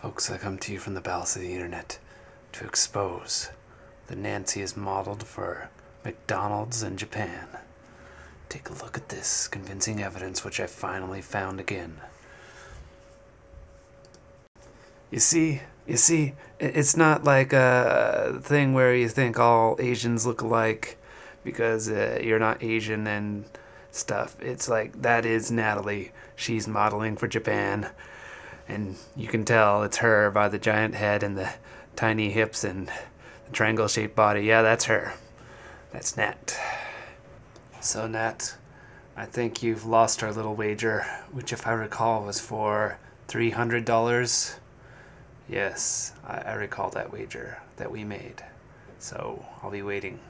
Folks, I come to you from the bowels of the internet to expose that Nancy is modeled for McDonald's in Japan. Take a look at this convincing evidence which I finally found again. You see, you see, it's not like a thing where you think all Asians look alike because uh, you're not Asian and stuff. It's like that is Natalie. She's modeling for Japan, and you can tell it's her by the giant head and the tiny hips and the triangle-shaped body. Yeah, that's her. That's Nat. So Nat, I think you've lost our little wager, which, if I recall, was for three hundred dollars. Yes, I, I recall that wager that we made. So I'll be waiting.